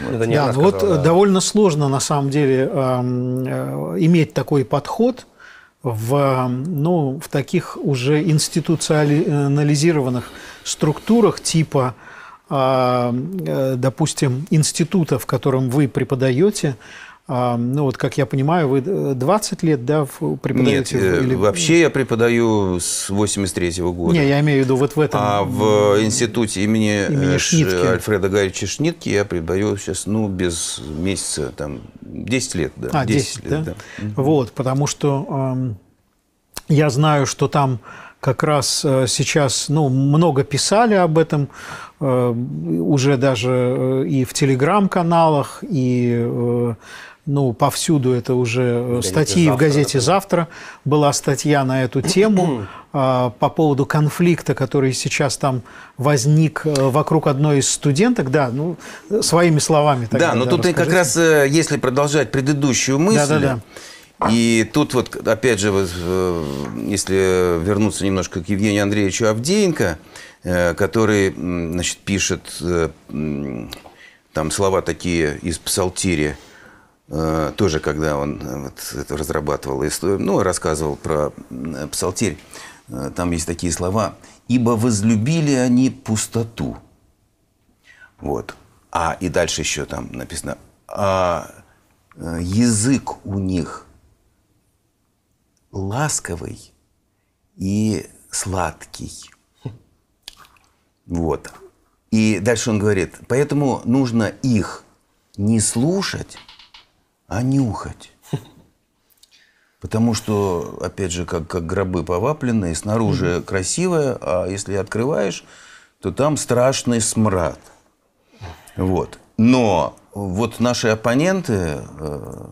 Это не да, сказал, вот да. довольно сложно на самом деле эм, э, иметь такой подход в, ну, в таких уже институционализированных структурах типа, э, э, допустим, института, в котором вы преподаете, ну вот, как я понимаю, вы 20 лет, да, преподаете? Нет, или... вообще я преподаю с 83 -го года. Не, я имею в виду вот в этом. А в институте имени, имени Шнитки. Альфреда Гарича Шнитки я преподаю сейчас, ну, без месяца, там, 10 лет, да. А, 10, 10 лет, да? да. Вот, потому что э, я знаю, что там как раз э, сейчас ну, много писали об этом, э, уже даже э, и в телеграм-каналах, и ну, повсюду это уже газете статьи завтра, в газете «Завтра». Была статья на эту тему по поводу конфликта, который сейчас там возник вокруг одной из студенток. Да, ну, своими словами. Тогда, да, но да, тут расскажите. как раз, если продолжать предыдущую мысль, да, да, да. И тут вот, опять же, э, если вернуться немножко к Евгению Андреевичу Авдеенко, э, который, значит, пишет э, там слова такие из псалтири, тоже когда он вот это разрабатывал историю, ну, рассказывал про псалтирь, там есть такие слова «Ибо возлюбили они пустоту». Вот. А и дальше еще там написано «А язык у них ласковый и сладкий. Вот. И дальше он говорит, поэтому нужно их не слушать, а нюхать. Потому что, опять же, как, как гробы повапленные, снаружи mm-hmm. красивое, а если открываешь, то там страшный смрад. Вот. Но вот наши оппоненты, э,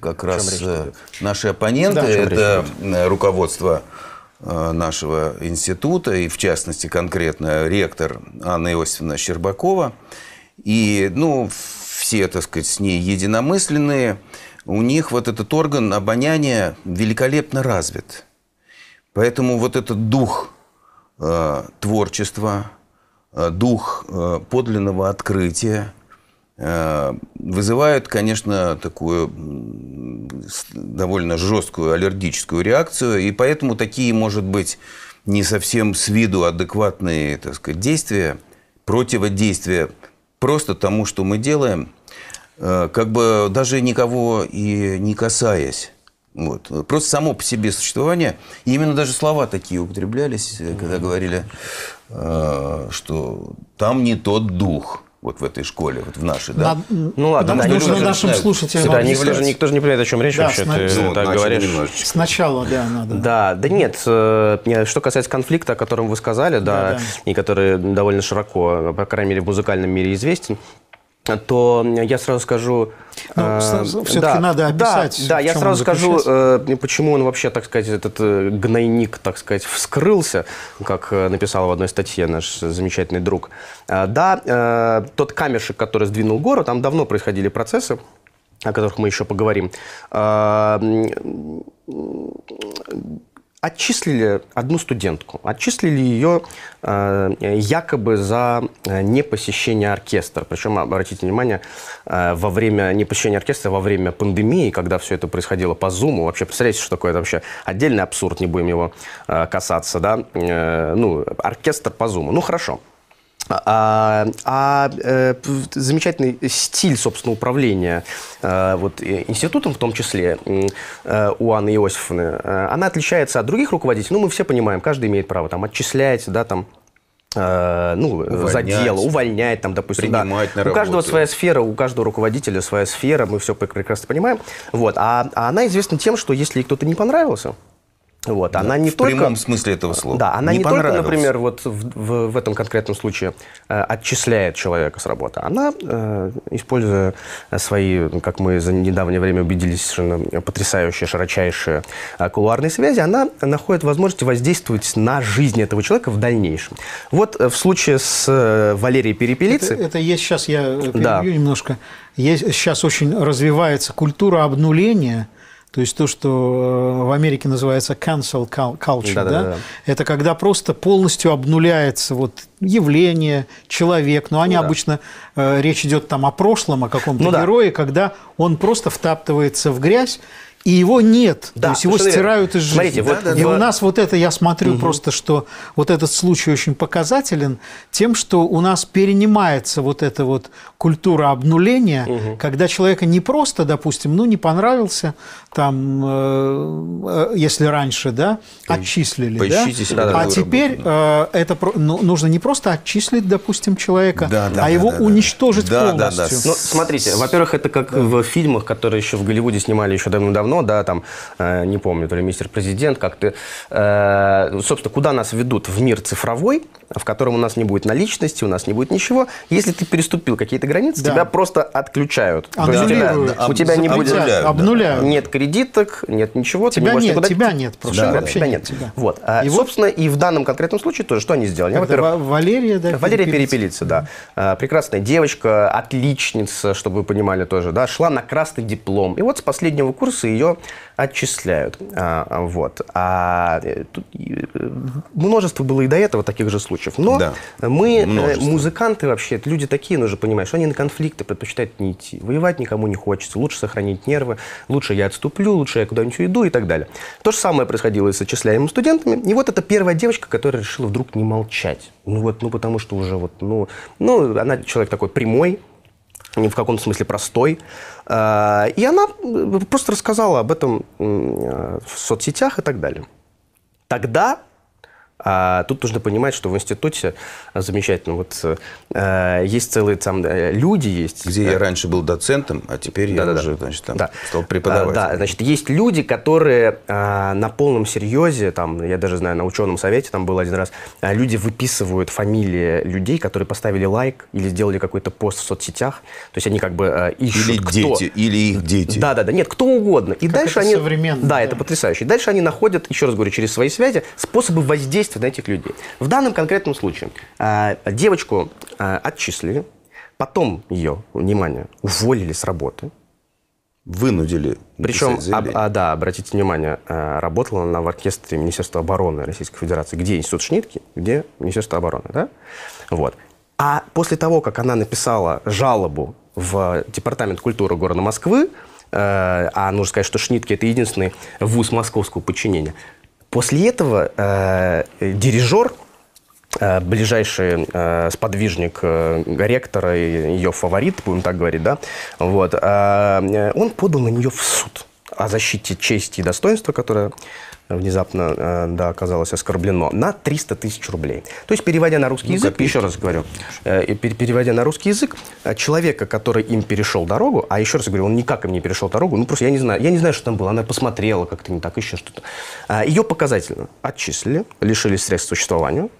как раз э, наши оппоненты, да, это э, руководство нашего института, и в частности конкретно ректор Анна Иосифовна Щербакова. И, ну, все, так сказать, с ней единомысленные. У них вот этот орган обоняния великолепно развит. Поэтому вот этот дух э, творчества, э, дух э, подлинного открытия, Э, вызывают, конечно, такую довольно жесткую аллергическую реакцию, и поэтому такие, может быть, не совсем с виду адекватные, так сказать, действия, противодействия просто тому, что мы делаем, э, как бы даже никого и не касаясь. Вот. Просто само по себе существование, и именно даже слова такие употреблялись, когда говорили, э, что там не тот дух вот в этой школе, вот в нашей, да? На, ну ладно, да, нужно нашим слушателям да, никто, же, никто же не понимает, о чем речь да, вообще, сна... ты ну, так говоришь. Немножечко. Сначала, да, надо. Да, да нет, э, что касается конфликта, о котором вы сказали, да, да, да. и который довольно широко, по крайней мере, в музыкальном мире известен, то я сразу скажу... Ну, э, все-таки да, надо описать. Да, да я сразу скажу, э, почему он вообще, так сказать, этот э, гнойник, так сказать, вскрылся, как э, написал в одной статье наш замечательный друг. Э, да, э, тот камешек, который сдвинул гору, там давно происходили процессы, о которых мы еще поговорим. Э, отчислили одну студентку. Отчислили ее э, якобы за э, непосещение оркестра. Причем, обратите внимание, э, во время непосещения оркестра, во время пандемии, когда все это происходило по Зуму, вообще, представляете, что такое это вообще отдельный абсурд, не будем его э, касаться, да? Э, ну, оркестр по Зуму. Ну, хорошо. А, а э, замечательный стиль, собственно, управления э, вот, институтом, в том числе э, у Анны Иосифовны, э, она отличается от других руководителей. Ну, мы все понимаем, каждый имеет право там, отчислять, да, там, э, ну, увольнять, за дело, увольнять, там, допустим. Да. на У каждого своя сфера, у каждого руководителя своя сфера, мы все прекрасно понимаем. Вот. А, а она известна тем, что если ей кто-то не понравился, вот, да, она не в только, прямом смысле этого слова. Да, она не, не только, например, вот в, в, в этом конкретном случае э, отчисляет человека с работы. Она, э, используя свои, как мы за недавнее время убедились, совершенно потрясающие, широчайшие э, кулуарные связи, она находит возможность воздействовать на жизнь этого человека в дальнейшем. Вот э, в случае с э, Валерией Перепелицей... Это, это есть сейчас, я перебью да. немножко, есть, сейчас очень развивается культура обнуления – То есть то, что э, в Америке называется cancel cul- culture, да, Да-да-да. это когда просто полностью обнуляется вот явление, человек. Но они Ну да. обычно, э, речь идет там о прошлом, о каком-то Ну да. герое, когда он просто втаптывается в грязь, и его нет. Да, То есть его стирают из жизни. Смотрите, вот и в- у нас вот это, я смотрю просто, что вот этот случай очень показателен тем, что у нас перенимается вот эта вот культура обнуления, когда человека не просто, допустим, ну не понравился, там, э, э, если раньше, да, отчислили, поищите да, себе а теперь работу, э, это ну, нужно не просто отчислить, допустим, человека, Да, да, а да, его да, да. уничтожить Да, да, да. полностью. Ну, смотрите, во-первых, это как в фильмах, которые еще в Голливуде снимали еще давно-давно, да, там, э, не помню, то ли «Мистер Президент», как-то, э, собственно, куда нас ведут? В мир цифровой, в котором у нас не будет наличности, у нас не будет ничего. Если ты переступил какие-то границы, Да. тебя просто отключают. У тебя- у тебя не будет... Обнуляют, да. Обнуляют. Нет кредиток, нет ничего. ты не Тебя нет, никуда- тебя нет просто, Да, вообще тебя нет тебя. Вот. А, И вот- собственно, и в данном конкретном случае тоже, что они сделали? Во-первых, Ва- Валерия, да, Валерия Перепелица. Перепелица, да. А, Прекрасная девочка, отличница, чтобы вы понимали тоже, да, шла на красный диплом. И вот с последнего курса ее отчисляют. А, вот. А э, тут э, множество было и до этого таких же случаев. Но Да. мы, э, Множество. музыканты вообще, это люди такие, нужно понимать, что они на конфликты предпочитают не идти. Воевать никому не хочется, лучше сохранить нервы, лучше я отступлю, лучше я куда-нибудь уйду и так далее. То же самое происходило и с отчисляемыми студентами. И вот это первая девочка, которая решила вдруг не молчать. Ну вот, ну потому что уже вот, ну, ну она человек такой прямой, в каком-то смысле простой. А, И она э, просто рассказала об этом э, в соцсетях и так далее. Тогда а, тут нужно понимать, что в институте замечательно, вот э, есть целые там э, люди есть. Где я раньше был доцентом, а теперь я Да-да-да. уже, значит, там Да. стал. А, Да, значит, есть люди, которые а, на полном серьезе, там, я даже знаю, на ученом совете там был один раз, а, люди выписывают фамилии людей, которые поставили лайк или сделали какой-то пост в соцсетях. То есть они как бы а, ищут, Или кто. дети, или их дети. Да, да, да, нет, кто угодно. И дальше это они... современно, Да, да. это потрясающе. И дальше они находят, еще раз говорю, через свои связи способы воздействия на этих людей. В данном конкретном случае а, девочку а, отчислили, потом ее, внимание, уволили с работы. Вынудили Причем, об- а, да, обратите внимание, э, работала она в оркестре Министерства обороны Российской Федерации, где Институт Шнитки, где Министерство обороны, да? Вот. А после того, как она написала жалобу в Департамент культуры города Москвы, э, а нужно сказать, что Шнитки – это единственный вуз московского подчинения, после этого э, дирижер э, ближайший э, сподвижник э, ректора ее фаворит, будем так говорить, да, вот, э, он подал на нее в суд о защите чести и достоинства, которое внезапно э, да, оказалось оскорблено, на 300 тысяч рублей. То есть, переводя на русский язык, еще раз говорю, э, переводя на русский язык, э, человека, который им перешел дорогу, а еще раз говорю, он никак им не перешел дорогу, ну просто я не знаю, я не знаю, что там было, она посмотрела как-то не так, еще что-то. А, Ее показательно отчислили, лишили средств к существованию,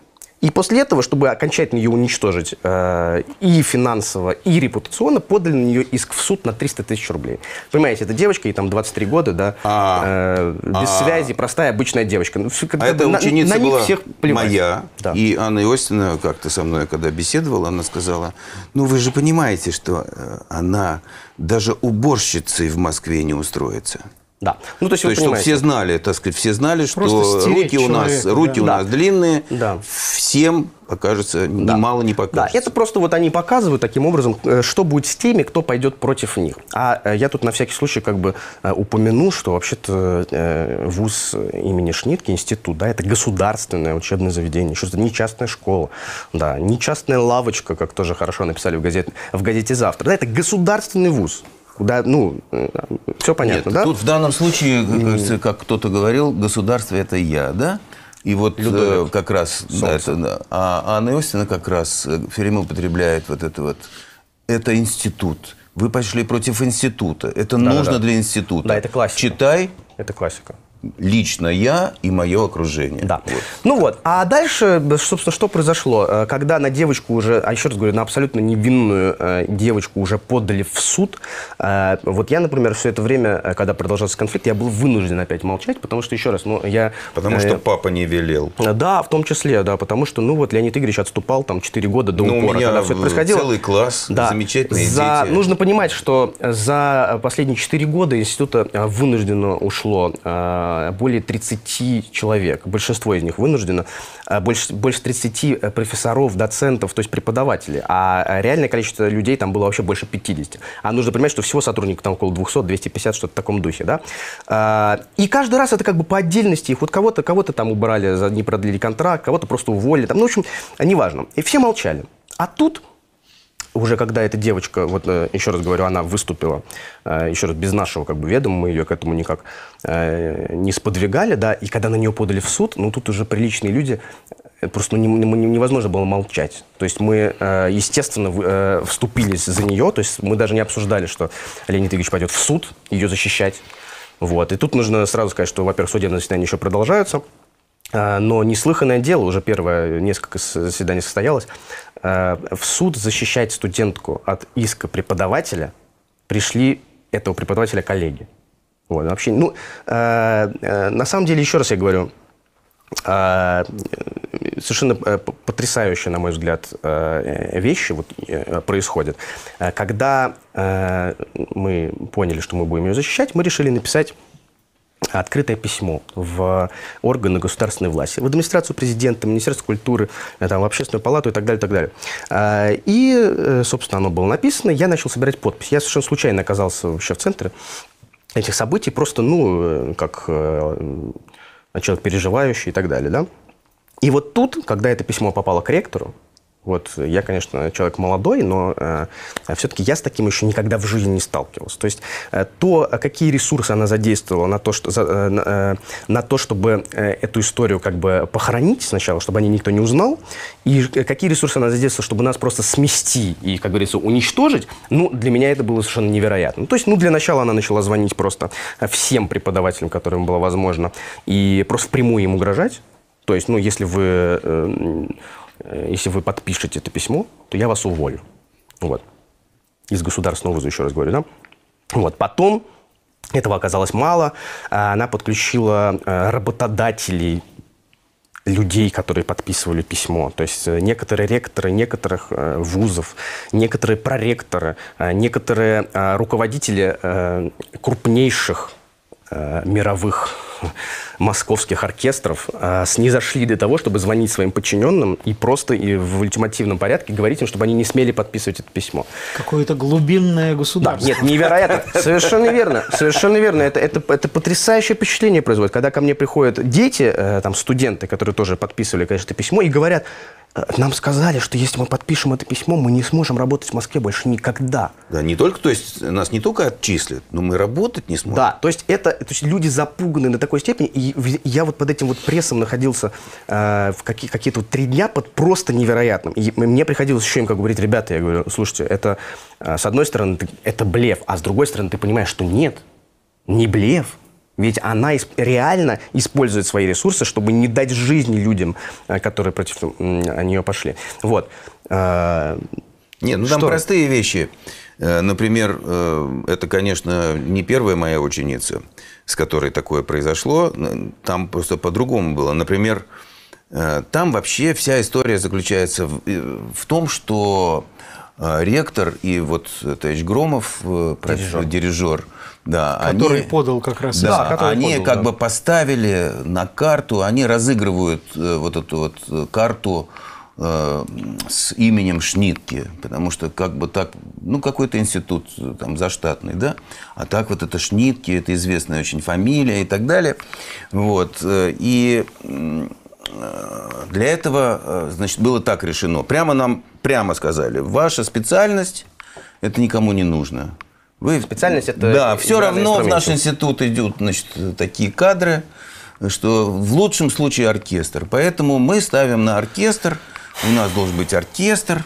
и после этого, чтобы окончательно ее уничтожить э, и финансово, и репутационно, подали на нее иск в суд на 300 тысяч рублей. Понимаете, эта девочка, ей там 23 года, да, А. э, без А. связи, простая обычная девочка. Ну, А на- ученица на них была всех плевать. моя. Да. И Анна Иосифовна как-то со мной, когда беседовала, она сказала, ну вы же понимаете, что э, она даже уборщицей в Москве не устроится. Да. Ну, то есть, То есть, чтобы все знали, так сказать, все знали, что руки у нас, человека, руки да. у нас Да. длинные, Да. всем покажется, Да. немало не Да, покажется. это просто вот они показывают таким образом, э, что будет с теми, кто пойдет против них. А э, я тут на всякий случай как бы э, упомянул, что вообще-то вуз имени Шнитки, институт, да, это государственное учебное заведение, что это не частная школа, да, не частная лавочка, как тоже хорошо написали в газете, в газете «Завтра», да, это государственный вуз. Куда, ну, все понятно, Нет, да? Тут в данном случае, как, как кто-то говорил, государство это я, да? И вот э, как раз, да, это, да. а Анна Иосифовна как раз э, все время употребляет вот это вот, это институт. Вы пошли против института. Это нужно да. для института. Да, это классика. Читай, Это классика. Лично я и мое окружение. Да. Вот. Ну вот. А дальше, собственно, что произошло? Э, Когда на девочку уже, а еще раз говорю, на абсолютно невинную э, девочку уже подали в суд, э, вот я, например, все это время, когда продолжался конфликт, я был вынужден опять молчать, потому что, еще раз, ну, я... Потому э, что папа не велел. Да, в том числе, да, потому что, ну вот, Леонид Игоревич отступал там 4 года до Ну, у упора, меня когда все это происходило. целый класс, замечательные за... дети. Нужно понимать, что за последние 4 года института вынужденно ушло э, более 30 человек. Большинство из них вынуждено. Э, Больше, больше 30 профессоров, доцентов, то есть преподавателей. А реальное количество людей там было вообще больше 50. А нужно понимать, что всего сотрудников там около 200, 250, что-то в таком духе. Да? Э, И каждый раз это как бы по отдельности. Их вот кого-то кого там убрали, не продлили контракт, кого-то просто уволили. Там, ну, в общем, неважно. И все молчали. А тут уже когда эта девочка, вот э, еще раз говорю, она выступила, э, еще раз без нашего как бы ведома, мы ее к этому никак э, не сподвигали, да, и когда на нее подали в суд, ну тут уже приличные люди, просто ну, не- не- невозможно было молчать. То есть мы, естественно, вступились за нее, то есть мы даже не обсуждали, что Леонид Игоревич пойдет в суд ее защищать. Вот. И тут нужно сразу сказать, что, во-первых, судебные заседания еще продолжаются, Но неслыханное дело, уже первое несколько заседаний состоялось, а, в суд защищать студентку от иска преподавателя пришли этого преподавателя коллеги. Вот, вообще, ну, э, на самом деле, еще раз я говорю, а, совершенно э, потрясающие, на мой взгляд, э, вещи вот, э, происходят. Когда мы поняли, что мы будем ее защищать, мы решили написать открытое письмо в органы государственной власти, в администрацию президента, Министерство культуры, э, там, в общественную палату и так далее, и так далее. А, И, э, собственно, оно было написано, я начал собирать подпись. Я совершенно случайно оказался вообще в центре этих событий, просто, ну, э, как человек переживающий и так далее, да. И вот тут, когда это письмо попало к ректору, вот я, конечно, человек молодой, но э, все-таки я с таким еще никогда в жизни не сталкивался. То есть э, то, какие ресурсы она задействовала на то, что, за- э, на, э, на то, чтобы э, эту историю как бы похоронить сначала, чтобы о ней никто не узнал, и э, какие ресурсы она задействовала, чтобы нас просто смести и, как говорится, уничтожить, ну, для меня это было совершенно невероятно. Ну, то есть, ну, для начала она начала звонить просто всем преподавателям, которым было возможно, и просто впрямую им угрожать. То есть, ну, если вы, э, если вы подпишете это письмо, то я вас уволю. Вот. Из государственного вуза, еще раз говорю, да? Вот. Потом этого оказалось мало. А Она подключила э, работодателей людей, которые подписывали письмо. То есть э, некоторые ректоры некоторых э, вузов, некоторые проректоры, э, некоторые э, руководители э, крупнейших э, мировых московских оркестров э, снизошли до того, чтобы звонить своим подчиненным и просто и в ультимативном порядке говорить им, чтобы они не смели подписывать это письмо. Какое-то глубинное Да, государство. нет, невероятно. Совершенно верно. Совершенно верно. Это, это, это потрясающее впечатление производит. Когда ко мне приходят дети, э, там, студенты, которые тоже подписывали, конечно, это письмо, и говорят, «Э, нам сказали, что если мы подпишем это письмо, мы не сможем работать в Москве больше никогда. Да, не только, то есть нас не только отчислят, но мы работать не сможем. Да, то есть это, то есть люди запуганы до такой степени, и я вот под этим вот прессом находился э, в какие, какие-то вот три дня под просто невероятным. И мне приходилось еще им как говорить, ребята, я говорю, слушайте, это э, с одной стороны это блеф, а с другой стороны ты понимаешь, что нет, не блеф. Ведь она реально использует свои ресурсы, чтобы не дать жизни людям, э, которые против нее пошли. Вот. Э, Нет, ну там Что? простые вещи. Э, Например, это, конечно, не первая моя ученица, с которой такое произошло. Там просто по-другому было. Например, там вообще вся история заключается в, в том, что ректор и вот товарищ Громов, профессор, дирижер, да, Который они- подал как раз да, Да, они подал, как да. бы поставили на карту, они разыгрывают э, вот эту вот э, карту э, с именем Шнитке, потому что как бы так, ну какой-то институт там заштатный, да, а так вот это Шнитке, это известная очень фамилия и так далее, вот, и для этого, значит, было так решено. Прямо нам, прямо сказали, ваша специальность, это никому не нужно. Вы, Специальность это Да, все равно в наш институт идут значит, такие кадры, что в лучшем случае оркестр. Поэтому мы ставим на оркестр. У нас должен быть оркестр.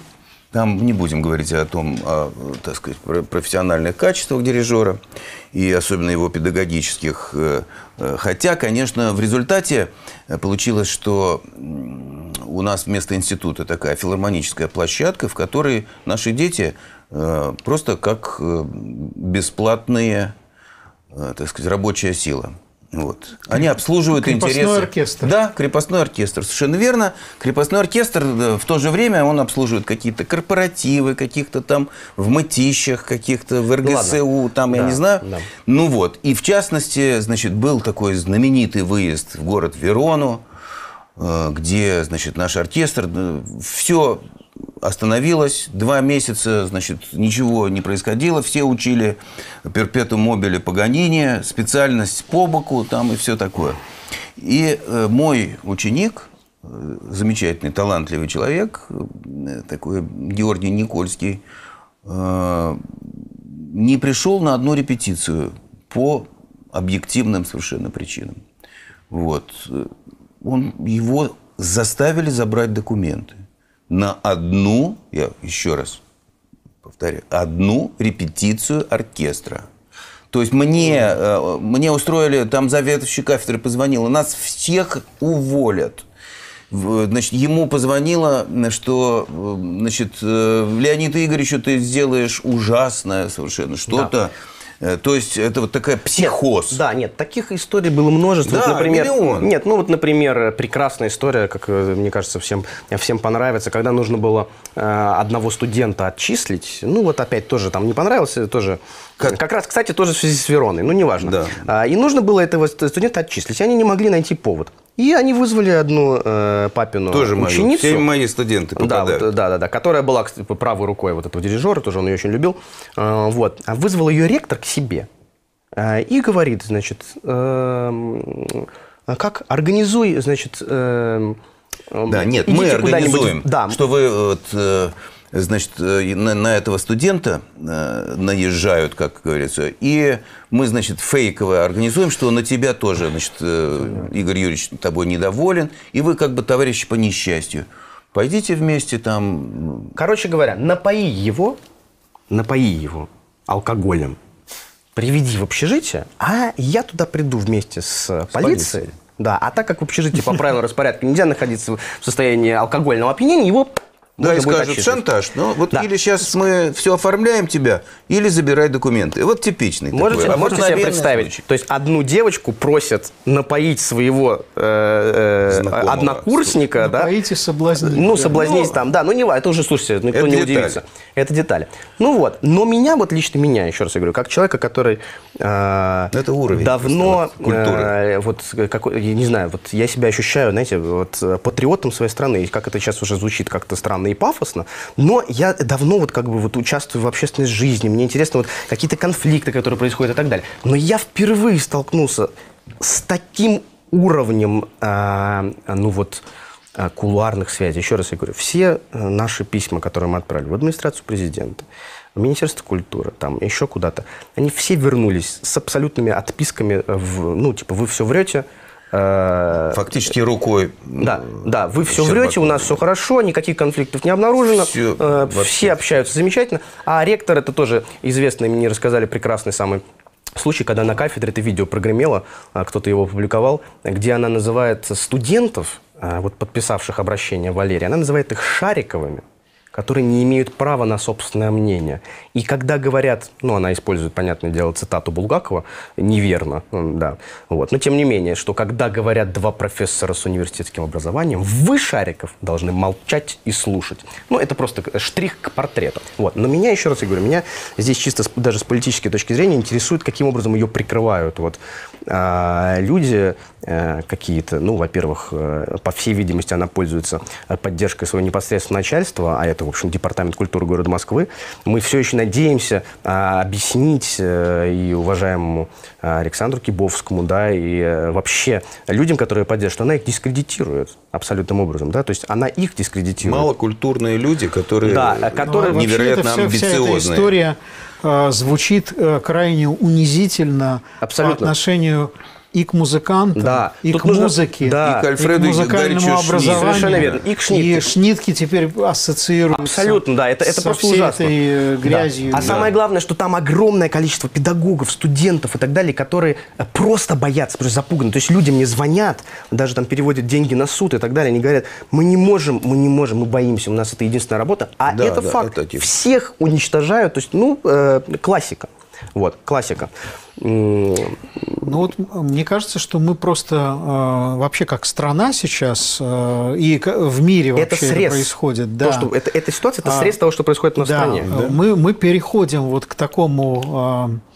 Там не будем говорить о том, о, так сказать, про- профессиональных качествах дирижера и особенно его педагогических. э, э, Хотя, конечно, в результате получилось, что у нас вместо института такая филармоническая площадка, в которой наши дети просто как э, бесплатные, э, так сказать, рабочая сила. Вот. Они обслуживают Крепостной интересы. оркестр. Да, крепостной оркестр. Совершенно верно. Крепостной оркестр э, в то же время он обслуживает какие-то корпоративы, каких-то там в мытищах, каких-то в РГСУ, там, я Да, не знаю. да. Ну вот. И в частности, значит, был такой знаменитый выезд в город Верону, э, где, значит, наш оркестр, все остановилось, два месяца, значит, ничего не происходило, все учили перпетум мобиле Паганини, специальность по боку там и все такое. И э, мой ученик, э, замечательный, талантливый человек, э, такой Георгий Никольский, не пришел на одну репетицию по объективным совершенно причинам. Вот. Он, его заставили забрать документы на одну, я еще раз повторяю, одну репетицию оркестра. То есть мне, э, мне устроили, там заведующий кафедры позвонила, нас всех уволят. Значит, ему позвонила, что э, значит, э, Леонид Игоревичу ты сделаешь ужасное совершенно что-то. Э, То есть это вот такая психоз. Да, нет, таких историй было множество. Да, Вот, например, миллион. Нет, ну вот, например, прекрасная история, как э, мне кажется, всем, всем понравится, когда нужно было э, одного студента отчислить. Ну вот опять тоже там не понравился, тоже. Как, раз, кстати, тоже в связи с Вероной, ну неважно. Да. А, и нужно было этого ст- студента отчислить, они не могли найти повод. И они вызвали одну э, папину Тоже мою. ученицу. Все мои студенты Да, попадают. вот, да, да, да, которая была кстати, правой рукой вот этого дирижера, тоже он ее очень любил. А, Вот. А вызвал ее ректор к себе а, и говорит, значит, а как организуй, значит, эм, Да, нет, идите мы организуем, Да, что вы вот, э, значит, э, на, на этого студента э, наезжают, как говорится, и мы, значит, фейково организуем, что на тебя тоже, значит, э, Игорь Юрьевич тобой недоволен, и вы как бы товарищи по несчастью. Пойдите вместе там. Короче говоря, напои его, напои его алкоголем, приведи в общежитие, а я туда приду вместе с, полицией. полицией. Да, а так как в общежитии по правилам распорядка нельзя находиться в состоянии алкогольного опьянения, его Да, и скажут, шантаж. Ну, вот Да. или сейчас мы все оформляем тебя, или забирай документы. Вот типичный Можете, такой можете себе представить? случай. То есть одну девочку просят напоить своего э, э, однокурсника, да? Напоить и соблазнить. Ну, соблазнить там, да, ну не важно, это уже, слушайте, никто Это не детали. удивится. Это детали. Ну вот, но меня, вот лично меня, еще раз я говорю, как человека, который э, Это уровень давно, культуры. э, вот, какой, я не знаю, вот я себя ощущаю, знаете, вот э, патриотом своей страны, и как это сейчас уже звучит как-то странно и пафосно, но я давно вот как бы вот участвую в общественной жизни, мне интересно вот какие-то конфликты, которые происходят и так далее. Но я впервые столкнулся с таким уровнем, э, ну вот, э, кулуарных связей. Еще раз я говорю, все э, наши письма, которые мы отправили в администрацию президента, в Министерство культуры, там еще куда-то, они все вернулись с абсолютными отписками, в, ну, типа, вы все врете, э, Фактически рукой. да, да, вы все Щербакова. врете, у нас все хорошо, никаких конфликтов не обнаружено, Всё э, все общаются замечательно. А ректор, это тоже известный, мне рассказали прекрасный самый случай, когда на кафедре это видео прогремело, а, кто-то его опубликовал, где она называет студентов, а, вот подписавших обращение Валерии, она называет их шариковыми которые не имеют права на собственное мнение. И когда говорят, ну, она использует, понятное дело, цитату Булгакова, неверно, да, вот, но тем не менее, что когда говорят два профессора с университетским образованием, вы, Шариков, должны молчать и слушать. Ну, это просто штрих к портрету. Вот. Но меня, еще раз я говорю, меня здесь чисто даже с политической точки зрения интересует, каким образом ее прикрывают вот, а, люди какие-то. Ну, во-первых, э, по всей видимости, она пользуется э, поддержкой своего непосредственного начальства, а это, в общем, Департамент культуры города Москвы. Мы все еще надеемся объяснить э, и уважаемому Александру Кибовскому, да, и э, вообще людям, которые поддерживают, она их дискредитирует абсолютным образом, да, то есть она их дискредитирует. Малокультурные люди, которые Да, Ну, которые- вообще невероятно это вся, вся эта амбициозные. история э, звучит э, крайне унизительно Абсолютно. по отношению и к музыкантам, Да. и Тут к нужно- музыке, да. И к Альфреду и к музыкальному образованию. Совершенно верно. И к Шнитке. И Шнитке теперь ассоциируется Абсолютно, да, это- это со просто всей ужасно. этой э, грязью. А самое главное, что там огромное количество педагогов, студентов и так далее, которые э, просто боятся, просто запуганы. То есть люди мне звонят, даже там переводят деньги на суд и так далее. Они говорят, мы не можем, мы не можем, мы боимся, у нас это единственная работа. А Да, это да, факт. это типа. Всех уничтожают. То есть, ну, э, классика. Вот, классика. Ну вот мне кажется, что мы просто э, вообще как страна сейчас э, и в мире вообще Это срез. происходит. Да. То, что это, эта ситуация, это А, срез того, что происходит на да, стране. э, Мы, мы переходим вот к такому э,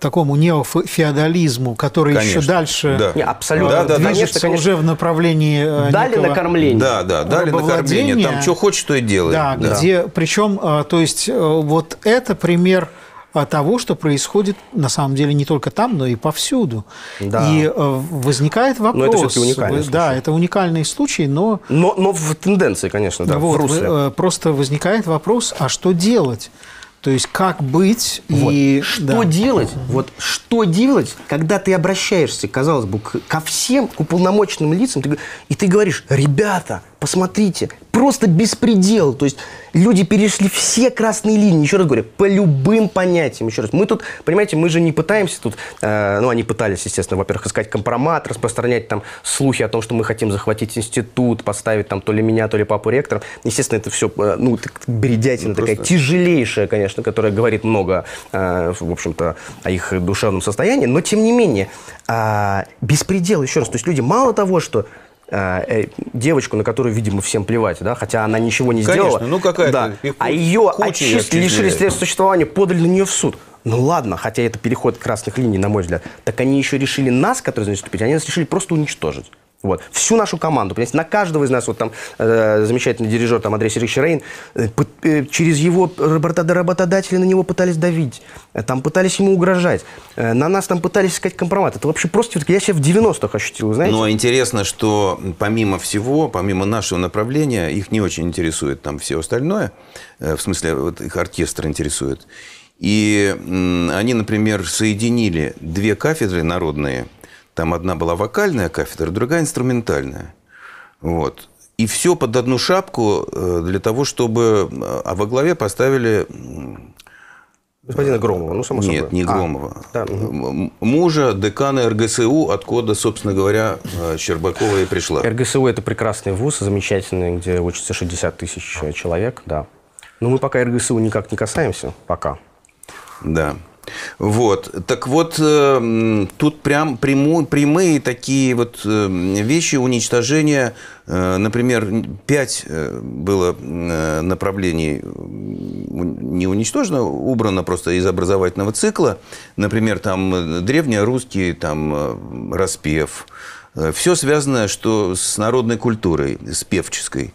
такому неофеодализму, который еще Конечно. дальше Да. Не, абсолютно. Да, да, да. движется Конечно, конечно. уже в направлении э, Дали некого- на кормление. Да, да, дали на Рабовладение. кормление. Там что хочешь, то и делай. Да, где, причем, э, то есть, э, вот это пример э, того, что происходит на самом деле не только там, но и повсюду. Да. И э, возникает вопрос. это всё-таки уникальный вы- Да, случай. это уникальный случай, но Но, но в тенденции, конечно, да, вот, в русле. э, просто возникает вопрос, а что делать? То есть как быть Вот. и Что да. делать? Вот что делать, когда ты обращаешься, казалось бы, ко всем, к уполномоченным лицам, ты и ты говоришь, ребята, посмотрите, просто беспредел. То есть люди перешли все красные линии, еще раз говорю, по любым понятиям. Еще раз, мы тут, понимаете, мы же не пытаемся тут, э, ну, они пытались, естественно, во-первых, искать компромат, распространять там слухи о том, что мы хотим захватить институт, поставить там то ли меня, то ли папу ректором. Естественно, это все, ну, так, бредятина такая тяжелейшая, конечно, которая говорит много, э, в общем-то, о их душевном состоянии, но тем не менее, а, беспредел, еще раз, то есть люди мало того, что э, э, девочку, на которую, видимо, всем плевать, да, хотя она ничего не Конечно, сделала. ну, какая-то да, их а ее их отчислили, лишили средств существования, подали на нее в суд. Ну ладно, хотя это переход красных линий, на мой взгляд. Так они еще решили нас, которые за нее вступить, они нас решили просто уничтожить. Вот. Всю нашу команду. Понимаете, на каждого из нас, вот там э, замечательный дирижер там, Андрей Сергеевич Рейн, э, э, через его работод- работодатели на него пытались давить, э, там пытались ему угрожать, э, на нас там пытались искать компромат. Это вообще просто, я себя в 90-х ощутил, знаете? Но интересно, что помимо всего, помимо нашего направления, их не очень интересует там все остальное. Э, В смысле, вот их оркестр интересует. И м, они, например, соединили две кафедры народные. Там одна была вокальная кафедра, другая инструментальная. Вот. И все под одну шапку э, для того, чтобы... э, А во главе поставили Господина Громова, ну, само собой. нет, не А, Громова. да, мгм. М- Мужа декана РГСУ, откуда, собственно говоря, э, Щербакова и пришла. РГСУ – это прекрасный вуз, замечательный, где учатся 60 тысяч человек, да. Но мы пока РГСУ никак не касаемся, пока. Да. Вот. Так вот, э, м, тут прям пряму- прямые такие вот э, вещи уничтожения. Э, Например, пять э, было э, направлений не уничтожено, убрано просто из образовательного цикла. Например, там древнерусский там, распев. Все связано что с народной культурой, с певческой.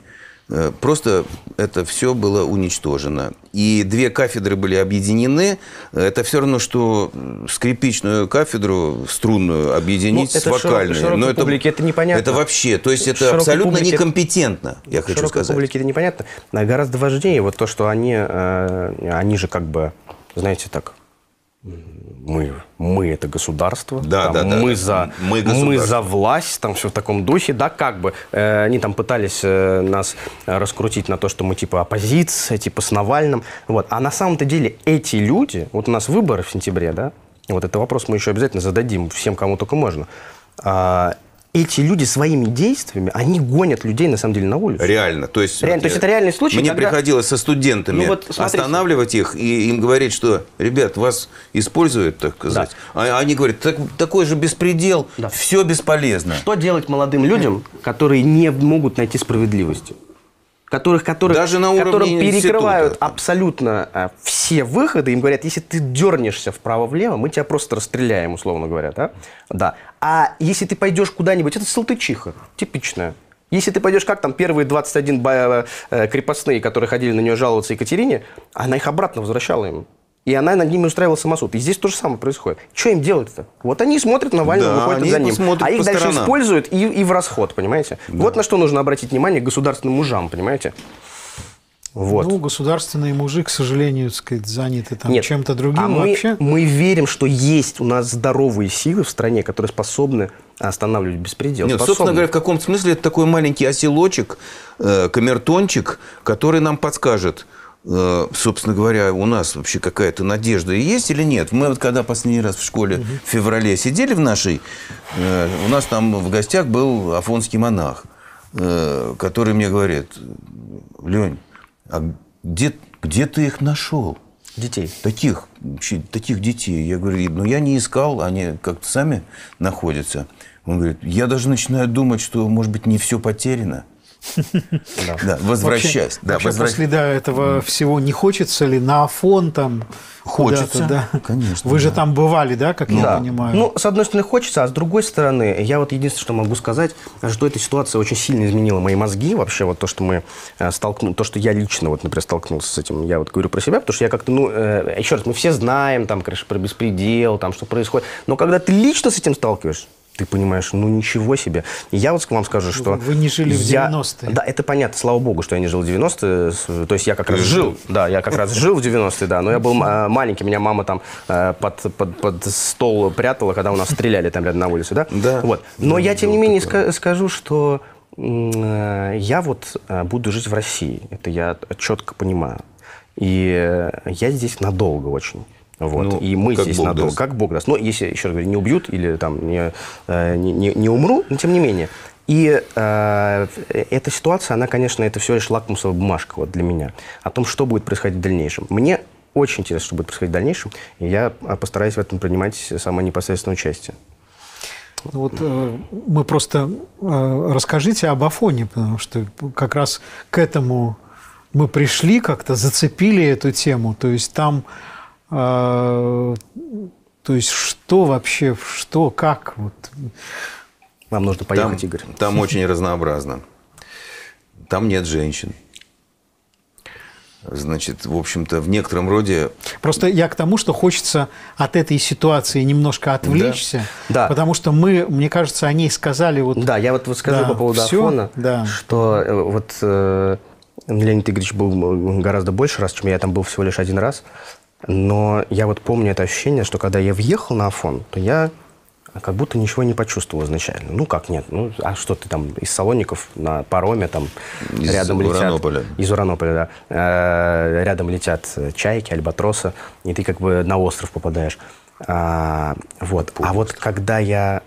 Э, Просто это все было уничтожено. И две кафедры были объединены. Это все равно, что скрипичную кафедру струнную объединить Ну, с это вокальной. широкой Но публике это непонятно. Это вообще, то есть это Широкой абсолютно публике- некомпетентно, я хочу Широкой сказать. публике это непонятно. А Гораздо важнее вот то, что они, э, они же как бы, знаете, так, мы, мы это государство, Да, там, да, да. мы, за, Мы мы, за власть, там все в таком духе, да, как бы. Э, они там пытались э, нас э, раскрутить на то, что мы типа оппозиция, типа с Навальным. Вот. А на самом-то деле эти люди, вот у нас выборы в сентябре, да, вот это вопрос мы еще обязательно зададим всем, кому только можно. А, эти люди своими действиями, они гонят людей на самом деле на улицу. Реально. То есть, Реально, то есть это реальный случай, Мне когда- приходилось со студентами Ну вот смотрите. останавливать их и им говорить, что, ребят, вас используют, так сказать. А они говорят, так, такой же беспредел, Да. все бесполезно. Что делать молодым людям, которые не могут найти справедливости? Которых, которых, Даже на которым перекрывают института. абсолютно э, все выходы, им говорят, если ты дернешься вправо-влево, мы тебя просто расстреляем, условно говоря, да? Да. А если ты пойдешь куда-нибудь, это Салтычиха, типичная. Если ты пойдешь, как там первые 21 ба- э, крепостные, которые ходили на нее жаловаться Екатерине, она их обратно возвращала им. И она над ними устраивала самосуд. И здесь то же самое происходит. Что им делать-то? Вот они смотрят на Навального, Да, выходят они за ним. А их дальше сторонам. используют и, и в расход, понимаете? Вот на что нужно обратить внимание государственным мужам, понимаете? Вот. Ну, государственные мужи, к сожалению, так сказать, заняты там Нет. чем-то другим а мы, вообще. мы верим, что есть у нас здоровые силы в стране, которые способны останавливать беспредел. Нет, способны. собственно говоря, в каком-то смысле это такой маленький оселочек, э, камертончик, который нам подскажет, собственно говоря, у нас вообще какая-то надежда есть или нет. Мы вот когда последний раз в школе в феврале сидели в нашей, э, у нас там в гостях был афонский монах, э, который мне говорит, Лень, а где, где ты их нашел? Детей. Таких, вообще, таких детей. Я говорю, ну я не искал, они как-то сами находятся. Он говорит, я даже начинаю думать, что, может быть, не все потеряно. Да, возвращаясь. Вообще, Да, после да, этого всего не хочется ли на Афон там Хочется, да? конечно, Вы же там бывали, да, как я Да. понимаю? Ну, с одной стороны, хочется, а с другой стороны, я вот единственное, что могу сказать, что эта ситуация очень сильно изменила мои мозги. Вообще, вот то, что мы э, столкнули, то, что я лично, вот, например, столкнулся с этим, я вот говорю про себя, потому что я как-то, ну, э, еще раз, мы все знаем, там, конечно, про беспредел, там, что происходит. Но когда ты лично с этим сталкиваешься, ты понимаешь, ну ничего себе. Я вот вам скажу, что... Вы не жили в я- 90-е. Да, это понятно, слава богу, что я не жил в 90-е. с- То есть я как раз жил. Да, я как раз жил в 90-е, да. Но я был э, маленький, меня мама там э, под, под, под стол прятала, когда у нас стреляли там рядом на улице, да? Да. Вот. Но я, тем не менее, ска- скажу, что э, я вот э, буду жить в России. Это я четко понимаю. И э, я здесь надолго очень. Вот. Ну, и мы как здесь Бог надолго. даст. Как Бог даст. Но если, еще раз говорю, не убьют или там не, э, не, не- не умру, но тем не менее. И э, эта ситуация, она, конечно, это всего лишь лакмусовая бумажка вот для меня. О том, что будет происходить в дальнейшем. Мне очень интересно, что будет происходить в дальнейшем. И я э, постараюсь в этом принимать самое непосредственное участие. Ну Вот э, мы просто э, расскажите об Афоне, потому что как раз к этому мы пришли, как-то зацепили эту тему. То есть там, э, то есть что вообще, что, как, вот. Вам нужно Там, поехать, Игорь. там очень разнообразно. Там нет женщин. Значит, в общем-то, в некотором роде Просто я к тому, что хочется от этой ситуации немножко отвлечься, Да. потому что мы, мне кажется, о ней сказали вот. Да, я вот, вот скажу Да, по поводу всё, Афона, да. что э, вот э, Леонид Игоревич был гораздо больше раз, чем я там был всего лишь один раз. Но я вот помню это ощущение, что когда я въехал на Афон, то я как будто ничего не почувствовал изначально. Ну как нет? Ну а что ты там из Салоников на пароме там Из рядом летят... Уранополя. Из Уранополя, да. Э, рядом летят чайки, альбатросы, и ты как бы на остров попадаешь. А, вот. А вот когда я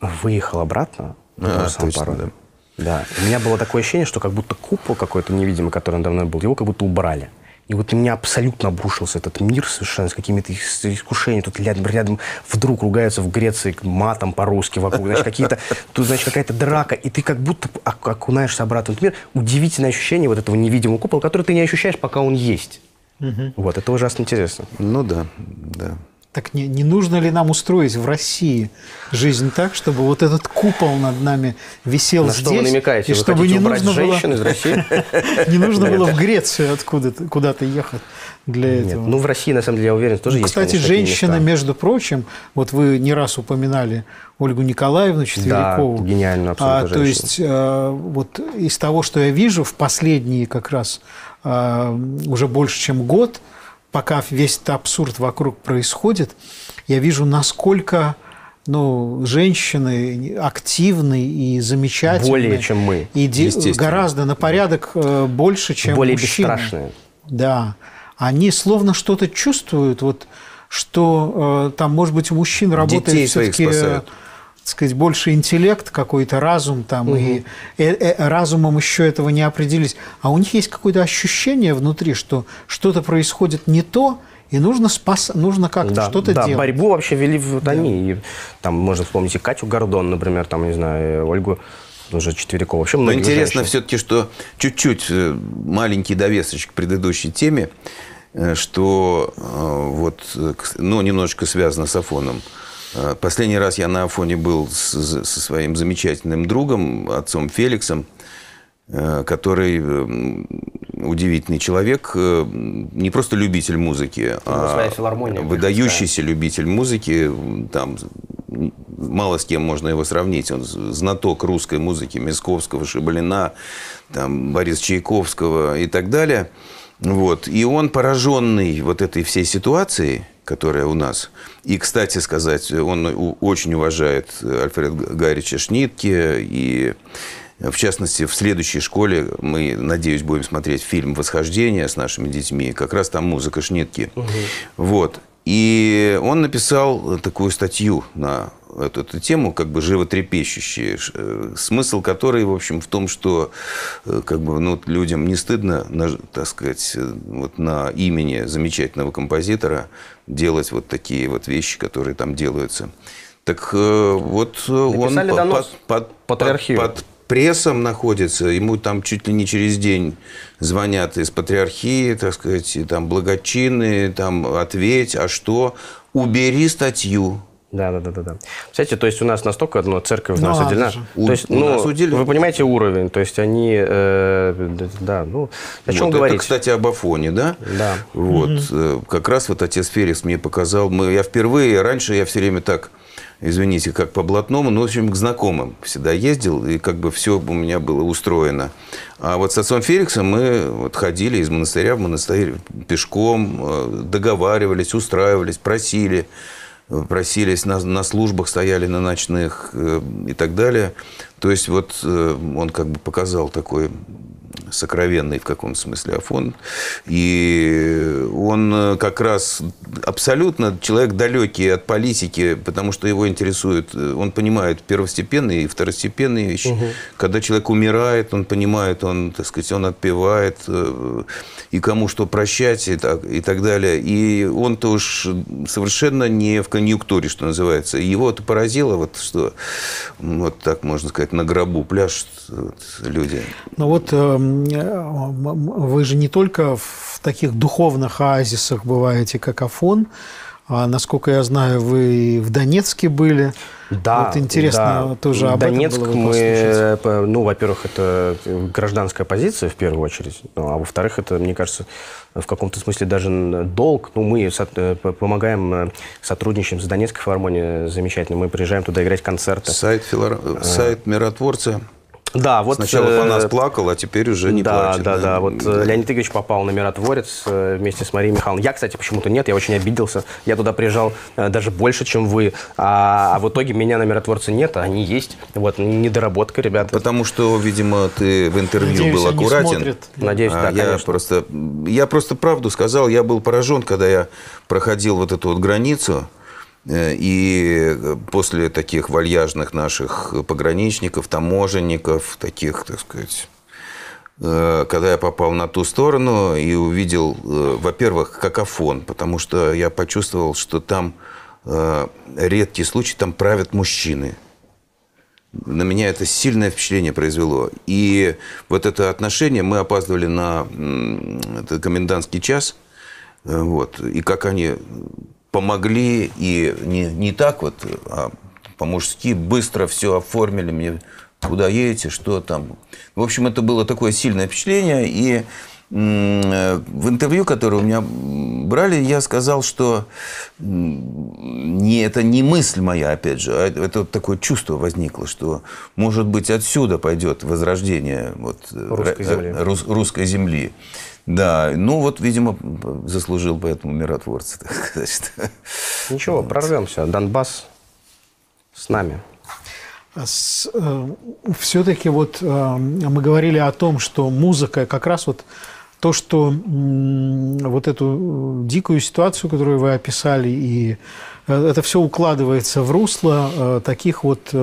выехал обратно, А, точно, пароме, да, у меня было такое ощущение, что как будто купол какой-то невидимый, который надо мной был, его как будто убрали. И вот на меня абсолютно обрушился этот мир совершенно с какими-то ис- искушениями. Тут рядом, рядом вдруг ругаются в Греции матом по-русски вокруг. Значит, какие-то, тут, значит, какая-то драка. И ты как будто ок- окунаешься обратно в этот мир. Удивительное ощущение вот этого невидимого купола, который ты не ощущаешь, пока он есть. Вот, это ужасно интересно. Ну да, да. Так не, не нужно ли нам устроить в России жизнь так, чтобы вот этот купол над нами висел На здесь, что вы намекаете? и Вы чтобы не нужно было, из России? не нужно было в Грецию откуда куда-то ехать для этого. Ну, в России, на самом деле, я уверен, тоже Ну, есть, Кстати, женщина, между прочим, вот вы не раз упоминали Ольгу Николаевну Четверякову. Да, гениальную абсолютно А, то есть э, вот из того, что я вижу в последние как раз э, уже больше, чем год, пока весь этот абсурд вокруг происходит, я вижу, насколько ну, женщины активны и замечательны. Более, чем мы, И гораздо на порядок э, больше, чем Более мужчины. бесстрашные. Да. Они словно что-то чувствуют, вот, что э, там, может быть, у мужчин работает все-таки, сказать, больше интеллект, какой-то разум там, и э, э, разумом еще этого не определились. А у них есть какое-то ощущение внутри, что что-то происходит не то, и нужно спас, нужно как-то Да, что-то да, делать. борьбу вообще вели вот они. И, там можно вспомнить и Катю Гордон, например, там, не знаю, Ольгу уже Четверякову. Вообще Но интересно все-таки, что чуть-чуть э, маленький довесочек к предыдущей теме, э, что э, вот, ну, немножечко связано с Афоном. Э, Последний раз я на Афоне был с- со своим замечательным другом, отцом Феликсом, э, который э, удивительный человек, не просто любитель музыки, своя а выдающийся любитель музыки, там мало с кем можно его сравнить. Он знаток русской музыки, Мисковского, Шабалина, там, Бориса Чайковского и так далее. Вот. И он, пораженный вот этой всей ситуацией, которая у нас. И, кстати сказать, он очень уважает Альфреда Гарича Шнитке. И, в частности, в следующей школе мы, надеюсь, будем смотреть фильм «Восхождение» с нашими детьми. Как раз там музыка Шнитки. Угу. Вот. И он написал такую статью на эту, эту тему, как бы животрепещущие, э, смысл которой, в общем, в том, что э, как бы, ну, людям не стыдно, на, так сказать, э, вот на имени замечательного композитора делать вот такие вот вещи, которые там делаются. Так вот Написали он под, под, под, под, под прессом находится, ему там чуть ли не через день звонят из патриархии, так сказать, и там благочинные, там ответь, а что? Убери статью. Да, да, да, да, да. Кстати, то есть у нас настолько одно церковь у нас ну, отделена. У, то есть, у ну, нас уделен... вы понимаете уровень, то есть они, э, да, ну, о чем вот говорить? Это, кстати, об Афоне, да? Да. Вот, угу. как раз вот отец Феликс мне показал, мы, я впервые, раньше я все время так извините, как по блатному, но, в общем, к знакомым всегда ездил, и как бы все у меня было устроено. А вот с отцом Феликсом мы вот ходили из монастыря в монастырь пешком, э, договаривались, устраивались, просили, просились на, на службах, стояли на ночных э, и так далее. То есть вот э, он как бы показал такой сокровенный в каком-то смысле Афон. И он э, как раз абсолютно человек далекий от политики, потому что его интересует, э, он понимает первостепенные и второстепенные вещи. Угу. Когда человек умирает, он понимает, он, так сказать, он отпевает, э, и кому что прощать, и так, и так далее. И он-то уж совершенно не в конъюнктуре, что называется. Его это поразило, вот что, вот так можно сказать, на гробу пляшут вот, люди. Ну вот эм, вы же не только в таких духовных оазисах бываете, как Афон, а, насколько я знаю, вы в Донецке были. Да, вот интересно да. тоже об Донецк этом было мы, ну, во-первых, это гражданская позиция в первую очередь, ну, а во-вторых, это, мне кажется, в каком-то смысле даже долг. Ну, мы э, помогаем, э, сотрудничаем с Донецкой филармонией замечательно. Мы приезжаем туда играть концерты. Сайт, филар... А. Сайт миротворца да, вот... Сначала э, Фанас плакал, а теперь уже не да, плачет. Да, да, да. Вот э, да. Леонид Игоревич попал на «Миротворец» э, вместе с Марией Михайловной. Я, кстати, почему-то нет, я очень обиделся. Я туда приезжал даже больше, чем вы. А, а в итоге меня на «Миротворце» нет, а они есть. Вот, недоработка, ребята. Потому что, видимо, ты в интервью Надеюсь, был аккуратен. Надеюсь, а да, я конечно. просто, я просто правду сказал. Я был поражен, когда я проходил вот эту вот границу Э, и после таких вальяжных наших пограничников, таможенников, таких, так сказать, э, когда я попал на ту сторону и увидел, э, во-первых, какофон, потому что я почувствовал, что там редкий случай, там правят мужчины. На меня это сильное впечатление произвело. И вот это отношение, мы опаздывали на комендантский час, вот, и как они помогли и не, не так вот, а по-мужски быстро все оформили мне, куда едете, что там. В общем, это было такое сильное впечатление. И в интервью, которое у меня брали, я сказал, что не, это не мысль моя, опять же, а это такое чувство возникло, что, может быть, отсюда пойдет возрождение вот, русской, земли. Рус, русской земли. Да, ну вот, видимо, заслужил поэтому миротворца, так сказать. Ничего, вот. прорвемся. Донбасс с нами. А э, Все-таки вот э, мы говорили о том, что музыка как раз вот то, что вот эту дикую ситуацию, которую вы описали, и э, это все укладывается в русло таких вот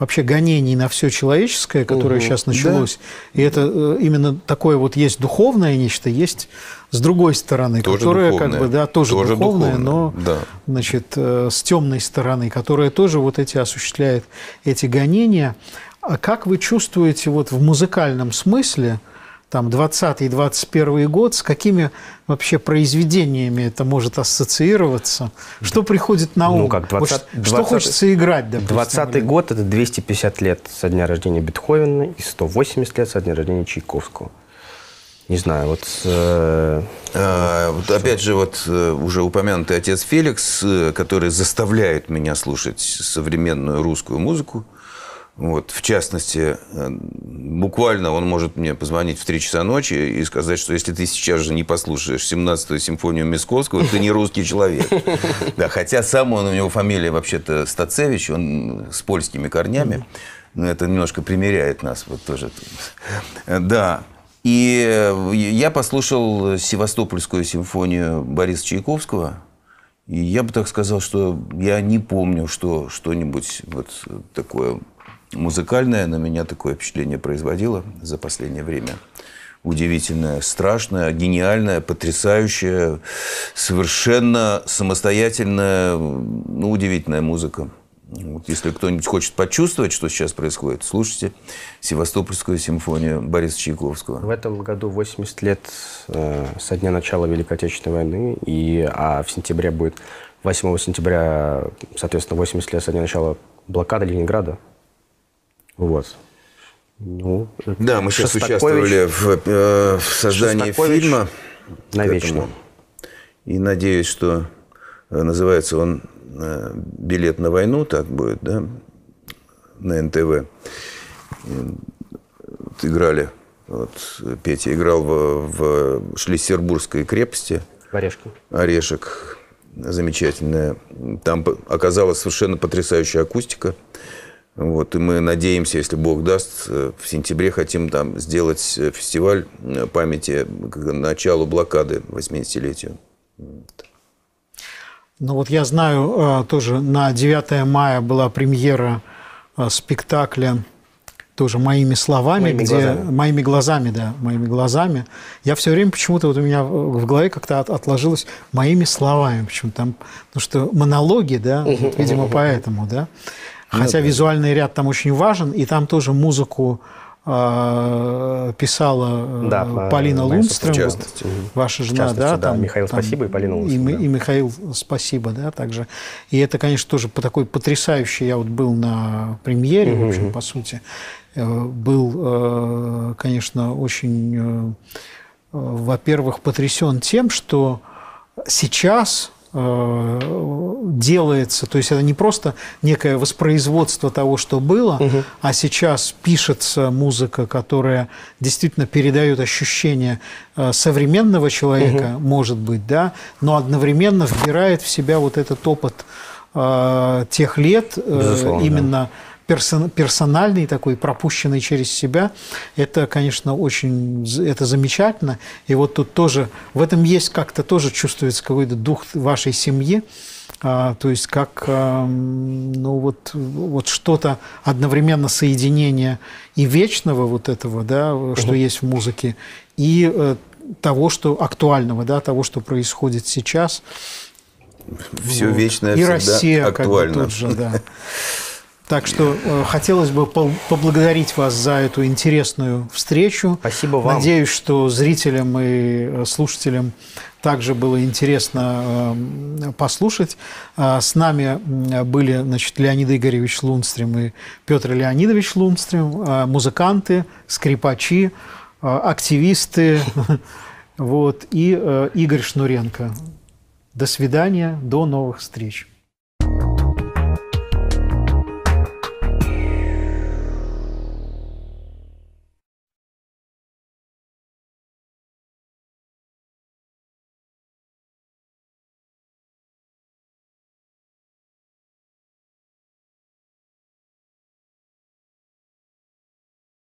вообще гонений на все человеческое, которое угу, сейчас началось. Да. И это э, именно такое вот есть духовное нечто, есть с другой стороны, тоже которое духовное. как бы да тоже, тоже духовное, духовное, но да. значит э, с темной стороны, которая тоже вот эти осуществляет эти гонения. А как вы чувствуете вот в музыкальном смысле? Там 20 и 21 год, с какими вообще произведениями это может ассоциироваться? Что приходит на ум? Ну, как 20, вот, 20, что хочется играть, допустим? 20 год – это 250 лет со дня рождения Бетховена и 180 лет со дня рождения Чайковского. Не знаю, вот... Э... А, Вот опять же, вот э, уже упомянутый отец Феликс, э, который заставляет меня слушать современную русскую музыку. Вот, в частности, э, буквально он может мне позвонить в 3 часа ночи и сказать, что если ты сейчас же не послушаешь 17-ю симфонию Мисковского, ты не русский человек. Да, хотя сам он, у него фамилия вообще-то Стацевич, он с польскими корнями. Но это немножко примеряет нас вот тоже. Да. И я послушал Севастопольскую симфонию Бориса Чайковского. И я бы так сказал, что я не помню, что что-нибудь вот такое музыкальное на меня такое впечатление производило за последнее время. Удивительное, страшное, гениальное, потрясающее, совершенно самостоятельная, ну, удивительная музыка. Вот если кто-нибудь хочет почувствовать, что сейчас происходит, слушайте Севастопольскую симфонию Бориса Чайковского. В этом году 80 лет э, со дня начала Великой Отечественной войны, и, а в сентябре будет 8 сентября, соответственно, 80 лет со дня начала блокады Ленинграда. Вот. Ну, да, мы сейчас участвовали в, э, в создании фильма. Навечно. И надеюсь, что э, называется он э, «Билет на войну», так будет, да, на НТВ. И играли, вот Петя играл в, в Шлиссербургской крепости. В Орешке. Орешек. Замечательная. Там оказалась совершенно потрясающая акустика. Вот, и мы надеемся, если Бог даст, э, в сентябре хотим там сделать э, фестиваль э, памяти к началу блокады 80-летию. Ну вот я знаю, тоже на 9 мая была премьера спектакля тоже моими словами, моими где глазами. моими глазами, да, моими глазами. Я все время почему-то вот у меня в голове как-то отложилось моими словами, почему там, потому что монологи, да, вот, видимо, поэтому, да. Хотя ну, визуальный ряд там очень важен, и там тоже музыку э, писала да, Полина вот, ваша жена, да, да, там, Михаил, там, спасибо, и Полина Лундстрöm. И, да. и Михаил, спасибо, да, также. И это, конечно, тоже по такой потрясающий, я вот был на премьере, угу. в общем, по сути, э, был, э, конечно, очень, во-первых, потрясен тем, что сейчас Э, делается, то есть это не просто некое воспроизводство того, что было, угу. а сейчас пишется музыка, которая действительно передает ощущение э, современного человека, угу. может быть, да, но одновременно вбирает в себя вот этот опыт э, тех лет, Безусловно, именно да персон, персональный такой, пропущенный через себя, это, конечно, очень это замечательно. И вот тут тоже, в этом есть как-то тоже чувствуется какой-то дух вашей семьи, а, то есть как а, ну вот, вот что-то одновременно соединение и вечного вот этого, да, что угу. есть в музыке, и э, того, что актуального, да, того, что происходит сейчас. Все вот. вечное и всегда Россия, актуально. Как бы, тут же, да. Так что э, хотелось бы поблагодарить вас за эту интересную встречу. Спасибо вам. Надеюсь, что зрителям и э, слушателям также было интересно э, послушать. А с нами были значит, Леонид Игоревич Лунстрем и Петр Леонидович Лунстрем, а музыканты, скрипачи, активисты вот, и Игорь Шнуренко. До свидания, до новых встреч.